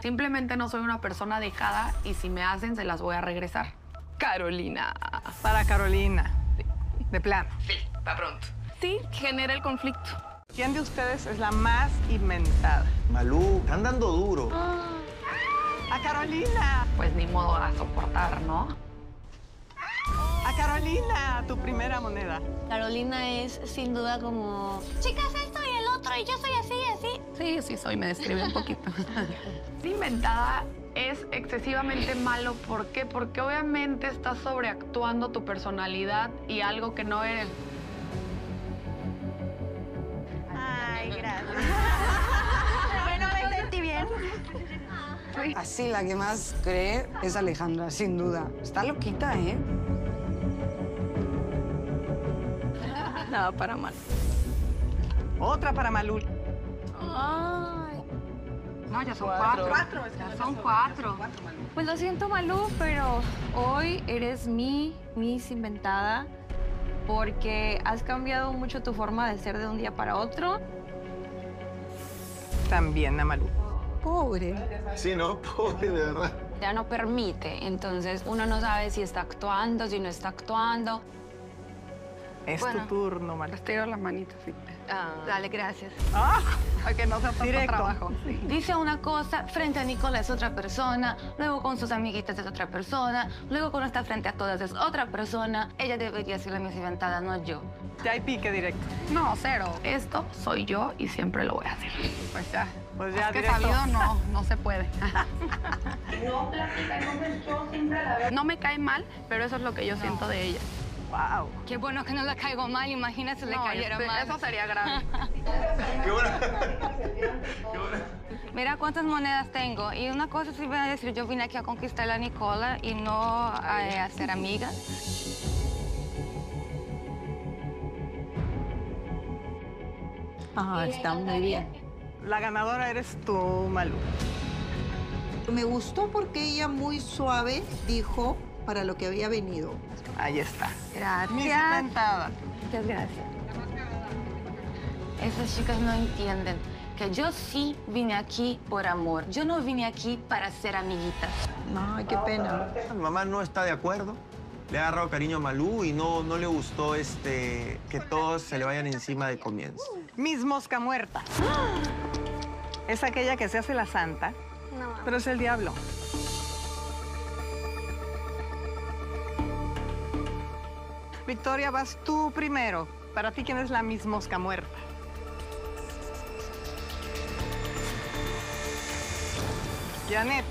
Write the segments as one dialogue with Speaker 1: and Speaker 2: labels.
Speaker 1: Simplemente no soy una persona dejada y si me hacen se las voy a regresar. Carolina.
Speaker 2: Para Carolina. De plano.
Speaker 1: Sí, para pronto. Sí, genera el conflicto.
Speaker 2: ¿Quién de ustedes es la más inventada?
Speaker 3: Malú, están dando duro.
Speaker 2: ¡A Carolina!
Speaker 1: Pues ni modo a soportar, ¿no?
Speaker 2: ¡A Carolina! Tu primera moneda.
Speaker 4: Carolina es sin duda como... Chicas, esto y yo soy así, así.
Speaker 1: Sí, sí soy, me describe un poquito. Inventada es excesivamente malo. ¿Por qué? Porque obviamente estás sobreactuando tu personalidad y algo que no eres.
Speaker 4: Ay, gracias. bueno, me sentí bien.
Speaker 5: Así, la que más cree es Alejandra, sin duda. Está loquita, ¿eh?
Speaker 1: Nada para mal.
Speaker 2: Otra para Malú.
Speaker 4: Ay.
Speaker 1: No, ya son cuatro. Ya son cuatro.
Speaker 4: Pues lo siento, Malú, pero hoy eres mi Miss Inventada porque has cambiado mucho tu forma de ser de un día para otro.
Speaker 2: También a Malú.
Speaker 5: Pobre.
Speaker 3: Sí, ¿no? Pobre, de verdad.
Speaker 4: Ya no permite, entonces uno no sabe si está actuando, si no está actuando.
Speaker 2: Es
Speaker 4: Bueno.
Speaker 2: tu turno, Malú.
Speaker 1: Estiro la manita, sí.
Speaker 4: Dale, gracias.
Speaker 2: ¡Ah!
Speaker 1: Que no sea tanto
Speaker 2: Directo.
Speaker 1: trabajo. Sí.
Speaker 4: Dice una cosa, frente a Nicola es otra persona, luego con sus amiguitas es otra persona, luego cuando está frente a todas es otra persona. Ella debería ser la Miss Inventada, no yo.
Speaker 2: Ya hay pique directo.
Speaker 1: No, cero. Esto soy yo y siempre lo voy a hacer.
Speaker 2: Pues ya. Pues ya
Speaker 1: es que
Speaker 2: directo.
Speaker 1: sabido no, no se puede. No me cae mal, pero eso es lo que yo siento de ella.
Speaker 2: Wow.
Speaker 4: Qué bueno que no le caigo mal, imagínate si le
Speaker 1: No,
Speaker 4: cayera
Speaker 1: este-
Speaker 4: mal.
Speaker 1: Eso sería grave.
Speaker 3: Qué bueno.
Speaker 4: Mira cuántas monedas tengo. Y una cosa sí voy a decir, yo vine aquí a conquistar a Nicola y no a, a ser amiga.
Speaker 5: Ah, está muy bien.
Speaker 2: La ganadora eres tú, Malú.
Speaker 6: Me gustó porque ella muy suave dijo para lo que había venido.
Speaker 2: Ahí está.
Speaker 4: Gracias. Muchas gracias. Esas chicas no entienden que yo sí vine aquí por amor. Yo no vine aquí para ser amiguitas.
Speaker 6: Ay, qué pena.
Speaker 3: Mi mamá no está de acuerdo. Le ha agarrado cariño a Malú y no, no le gustó este, que todos se le vayan encima de comienzo.
Speaker 2: Miss Mosca Muerta. Es aquella que se hace la santa, pero es el diablo. Victoria, vas tú primero. Para ti, ¿quién es la Miss Mosca Muerta? Janet.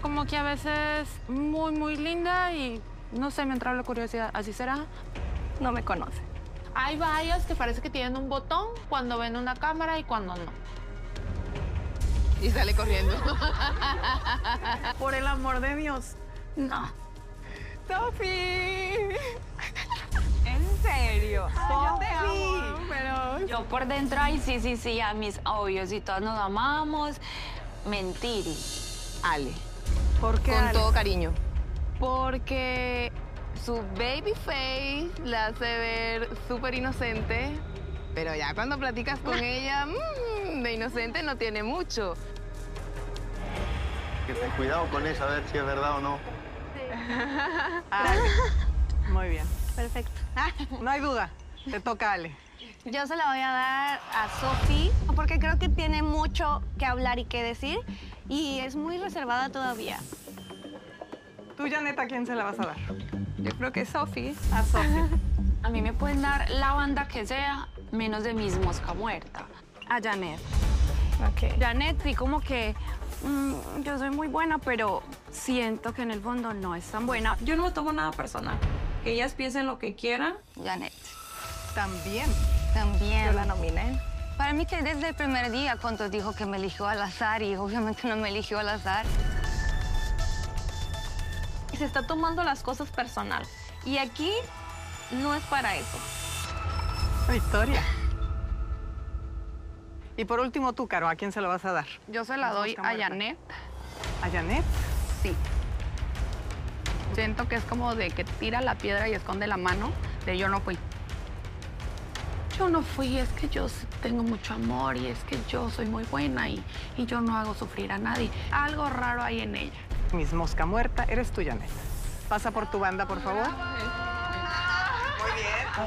Speaker 7: Como que a veces muy, muy linda y no sé, me entra la curiosidad. ¿Así será?
Speaker 4: No me conoce.
Speaker 7: Hay varias que parece que tienen un botón cuando ven una cámara y cuando no.
Speaker 1: Y sale corriendo. Por el amor de Dios.
Speaker 4: No.
Speaker 2: ¡Sofi!
Speaker 4: ¿En serio?
Speaker 2: ¡Sofi!
Speaker 1: Pero
Speaker 4: Yo por dentro, ay, sí, sí, sí, a mis obvios y todos nos amamos. Mentiri.
Speaker 1: Ale.
Speaker 2: ¿Por qué?
Speaker 1: Con
Speaker 2: Ale?
Speaker 1: todo cariño. Porque su baby face la hace ver súper inocente, pero ya cuando platicas con ella, mm, de inocente no tiene mucho.
Speaker 3: Que ten cuidado con eso, a ver si es verdad o no.
Speaker 2: Ale. Muy bien.
Speaker 4: Perfecto.
Speaker 2: No hay duda. Te toca Ale.
Speaker 4: Yo se la voy a dar a Sofi porque creo que tiene mucho que hablar y que decir y es muy reservada todavía.
Speaker 2: Tú, Janet, ¿a quién se la vas a dar?
Speaker 1: Yo creo que Sophie.
Speaker 2: A Sofi.
Speaker 4: A mí me pueden dar la banda que sea, menos de mis mosca muerta. A Janet. Janet sí como que mm, yo soy muy buena, pero siento que en el fondo no es tan buena.
Speaker 7: Yo no me tomo nada personal. Que ellas piensen lo que quieran.
Speaker 4: Janet.
Speaker 2: También.
Speaker 4: También.
Speaker 1: Yo la nominé.
Speaker 4: Para mí que desde el primer día cuando dijo que me eligió al azar y obviamente no me eligió al azar.
Speaker 7: Y se está tomando las cosas personal. Y aquí no es para eso.
Speaker 2: Victoria. Y por último tú, Caro, ¿a quién se la vas a dar?
Speaker 1: Yo se la doy a. Janet.
Speaker 2: ¿A Janet?
Speaker 1: Siento que es como de que tira la piedra y esconde la mano, de yo no fui.
Speaker 4: yo no fui, es que yo tengo mucho amor y es que yo soy muy buena y, y yo no hago sufrir a nadie. Algo raro hay en ella.
Speaker 2: Miss Mosca Muerta, eres tú, Janet. Pasa por tu banda, por favor.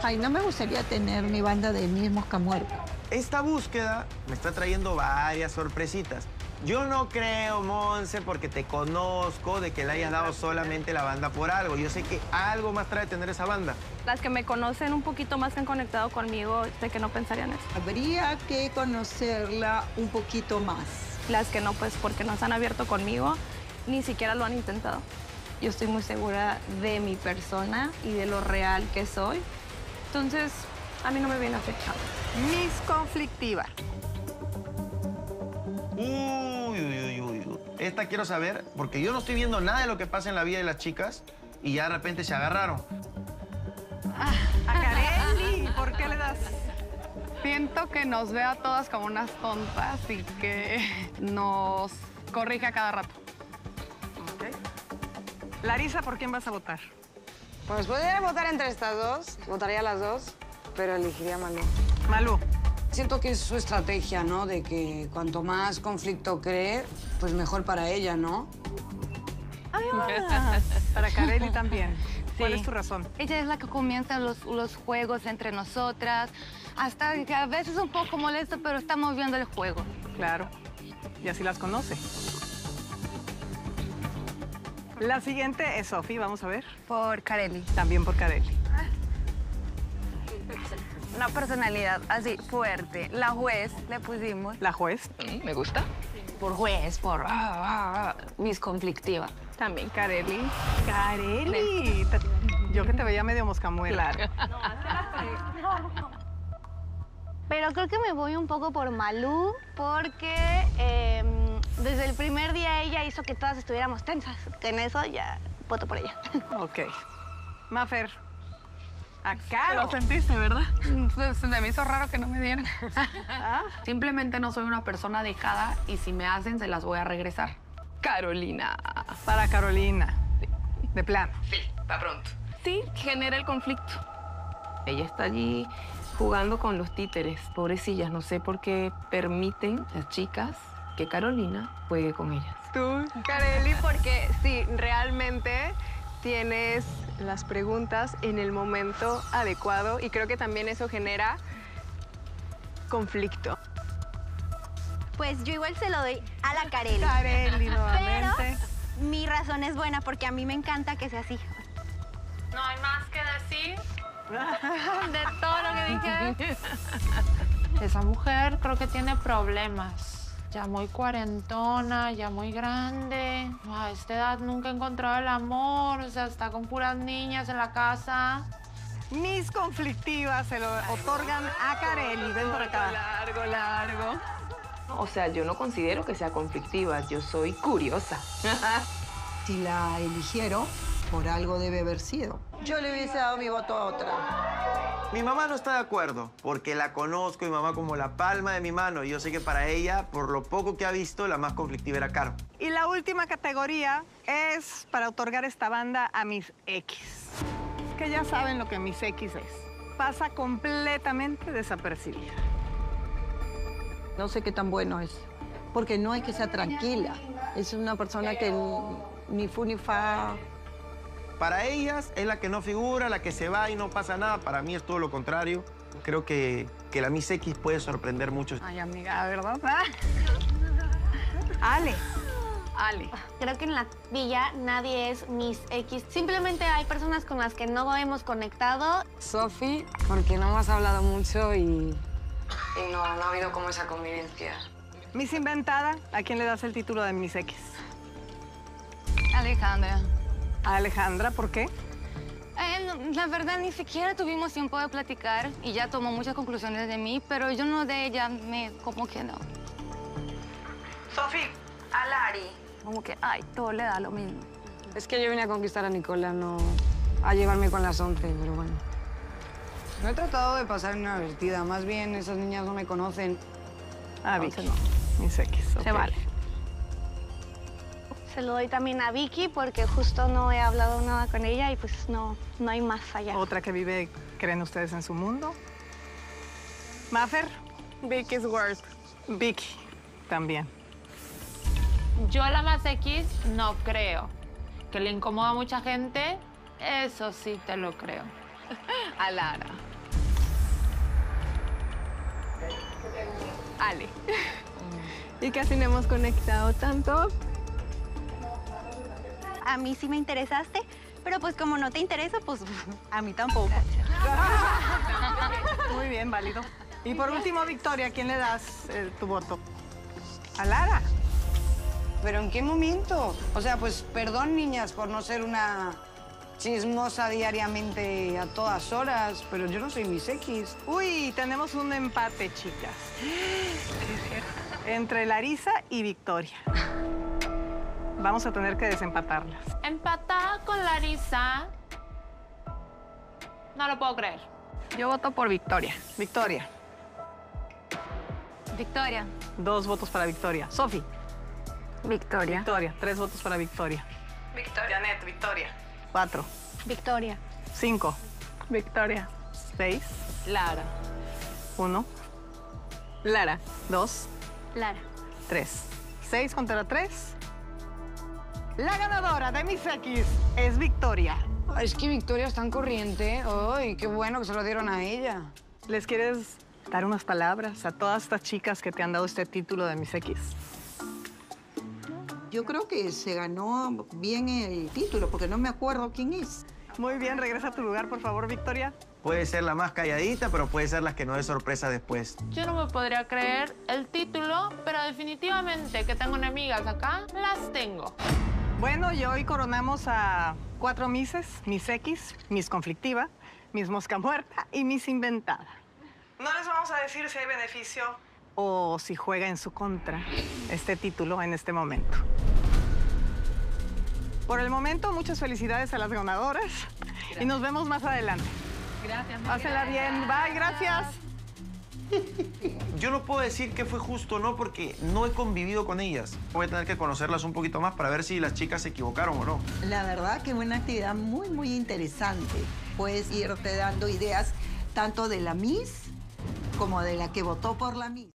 Speaker 6: Ay, no me gustaría tener mi banda de Miss Mosca Muerta.
Speaker 3: Esta búsqueda me está trayendo varias sorpresitas. Yo no creo, Monse, porque te conozco, de que le hayas dado solamente la banda por algo. Yo sé que algo más trae tener esa banda.
Speaker 7: Las que me conocen un poquito más que han conectado conmigo, sé que no pensarían eso.
Speaker 6: Habría que conocerla un poquito más.
Speaker 7: Las que no, pues porque no se han abierto conmigo, ni siquiera lo han intentado. Yo estoy muy segura de mi persona y de lo real que soy. Entonces, a mí no me viene afectado.
Speaker 2: Miss Conflictiva.
Speaker 3: Esta quiero saber, porque yo no estoy viendo nada de lo que pasa en la vida de las chicas y ya de repente se agarraron.
Speaker 2: A Carelli, ¿por qué le das?
Speaker 1: Siento que nos ve a todas como unas tontas y que nos corrige a cada rato.
Speaker 2: Larisa, ¿por quién vas a votar?
Speaker 5: Pues podría votar entre estas dos, votaría las dos, pero elegiría a Malú.
Speaker 2: Malú.
Speaker 5: Siento que es su estrategia, ¿no? De que cuanto más conflicto cree, pues mejor para ella, ¿no?
Speaker 2: Para Carelli también. ¿Cuál
Speaker 8: Sí.
Speaker 2: es tu razón?
Speaker 8: Ella es la que comienza los, los juegos entre nosotras. Hasta que a veces un poco molesto, pero estamos viendo el juego.
Speaker 2: Claro. Y así las conoce. La siguiente es Sofi, vamos a ver.
Speaker 8: Por Carelli.
Speaker 2: También por Carelli.
Speaker 8: Una personalidad así fuerte. La juez le pusimos.
Speaker 2: La juez.
Speaker 1: Me gusta.
Speaker 8: Por juez, por ah, ah, ah, Miss Conflictiva.
Speaker 1: También Carelli.
Speaker 2: Carelli. Yo que te veía medio moscamuela.
Speaker 1: Claro.
Speaker 9: Pero creo que me voy un poco por Malú porque eh, desde el primer día ella hizo que todas estuviéramos tensas. En eso ya voto por ella.
Speaker 2: Ok. Mafer. A
Speaker 1: Lo sentiste, ¿verdad? Se, se me hizo raro que no me dieran.
Speaker 4: Simplemente no soy una persona dejada y si me hacen se las voy a regresar.
Speaker 1: Carolina.
Speaker 2: Para Carolina. De plan.
Speaker 1: Sí, para pronto. Sí, genera el conflicto. Ella está allí jugando con los títeres, pobrecillas. No sé por qué permiten las chicas que Carolina juegue con ellas.
Speaker 10: Tú, Carelli, porque sí, realmente tienes las preguntas en el momento adecuado y creo que también eso genera conflicto.
Speaker 9: Pues yo igual se lo doy a la Carelli.
Speaker 2: Carelli nuevamente.
Speaker 9: Pero mi razón es buena porque a mí me encanta que sea así.
Speaker 7: No hay más que decir de todo lo que dije. Esa mujer creo que tiene problemas. Ya muy cuarentona, ya muy grande. A esta edad nunca ha encontrado el amor. O sea, está con puras niñas en la casa.
Speaker 2: Miss Conflictiva se lo otorgan a Carelli. Ven por acá.
Speaker 1: Largo, largo. O sea, yo no considero que sea conflictiva, yo soy curiosa.
Speaker 6: Si la eligieron, por algo debe haber sido. Yo le hubiese dado mi voto a otra.
Speaker 3: Mi mamá no está de acuerdo, porque la conozco, mi mamá como la palma de mi mano. Y yo sé que para ella, por lo poco que ha visto, la más conflictiva era Caro.
Speaker 2: Y la última categoría es para otorgar esta banda a Miss X. Que ya saben lo que Miss X es. Pasa completamente desapercibida.
Speaker 6: No sé qué tan bueno es. Porque no es que sea tranquila. Es una persona que ni fu ni fa.
Speaker 3: Para ellas es la que no figura, la que se va y no pasa nada. Para mí es todo lo contrario. Creo que, que la Miss X puede sorprender mucho.
Speaker 1: Ay, amiga, ¿verdad?
Speaker 2: Ale.
Speaker 1: Ale.
Speaker 9: Creo que en la villa nadie es Miss X. Simplemente hay personas con las que no hemos conectado.
Speaker 5: Sofi, porque no hemos hablado mucho y, y no, no ha habido como esa convivencia.
Speaker 2: Miss Inventada, ¿a quién le das el título de Miss X?
Speaker 8: Alejandra.
Speaker 2: A Alejandra, ¿por qué?
Speaker 8: Eh, no, la verdad, ni siquiera tuvimos tiempo de platicar y ya tomó muchas conclusiones de mí, pero yo no de ella, me, como que no.
Speaker 2: Sofi.
Speaker 4: A Lari. Como que, ay, todo le da lo mismo.
Speaker 5: Es que yo vine a conquistar a Nicola, no a llevarme con las 11, pero bueno. No he tratado de pasar una vertida, más bien esas niñas no me conocen.
Speaker 2: A Vicky. Miss X.
Speaker 1: Se vale.
Speaker 9: Se lo doy también a Vicky porque justo no he hablado nada con ella y pues no, no hay más allá.
Speaker 2: Otra que vive, ¿creen ustedes en su mundo? Maffer,
Speaker 10: Vicky's worst.
Speaker 2: Vicky, también.
Speaker 7: Yo la más X no creo. Que le incomoda a mucha gente, eso sí te lo creo.
Speaker 1: A Lara. Ale.
Speaker 10: Y casi no hemos conectado tanto.
Speaker 9: A mí sí me interesaste, pero pues como no te interesa, pues a mí tampoco.
Speaker 2: Muy bien, válido. Y por último, Victoria, ¿a quién le das eh, tu voto? A Lara.
Speaker 5: ¿Pero en qué momento? O sea, pues perdón, niñas, por no ser una chismosa diariamente a todas horas, pero yo no soy mis X.
Speaker 2: Uy, tenemos un empate, chicas. Entre Larisa y Victoria. Vamos a tener que desempatarlas.
Speaker 7: Empatada con Larisa. No lo puedo creer.
Speaker 1: Yo voto por Victoria.
Speaker 2: Victoria.
Speaker 8: Victoria.
Speaker 2: Dos votos para Victoria. Sofi.
Speaker 1: Victoria.
Speaker 2: Victoria. Tres votos para Victoria.
Speaker 1: Victoria.
Speaker 2: Janet, Victoria. Cuatro.
Speaker 9: Victoria.
Speaker 2: Cinco.
Speaker 10: Victoria.
Speaker 2: Seis.
Speaker 1: Lara.
Speaker 2: Uno.
Speaker 10: Lara.
Speaker 2: Dos.
Speaker 9: Lara.
Speaker 2: Tres. Seis contra tres. La ganadora de Miss X es Victoria.
Speaker 5: Es que Victoria es tan corriente. Ay, qué bueno que se lo dieron a ella.
Speaker 2: ¿Les quieres dar unas palabras a todas estas chicas que te han dado este título de Miss X?
Speaker 6: Yo creo que se ganó bien el título, porque no me acuerdo quién es.
Speaker 2: Muy bien, regresa a tu lugar, por favor, Victoria.
Speaker 3: Puede ser la más calladita, pero puede ser las que no es sorpresa después.
Speaker 7: Yo no me podría creer el título, pero definitivamente que tengo enemigas acá, las tengo.
Speaker 2: Bueno, y hoy coronamos a cuatro Misses, Miss X, Miss Conflictiva, Miss Mosca Muerta y Miss Inventada. No les vamos a decir si hay beneficio o si juega en su contra este título en este momento. Por el momento, muchas felicidades a las ganadoras y nos vemos más adelante.
Speaker 1: Gracias.
Speaker 2: Pásenla bien. Bye, gracias.
Speaker 3: Yo no puedo decir que fue justo o no porque no he convivido con ellas. Voy a tener que conocerlas un poquito más para ver si las chicas se equivocaron o no.
Speaker 6: La verdad que fue una actividad muy, muy interesante. Puedes irte dando ideas tanto de la Miss como de la que votó por la Miss.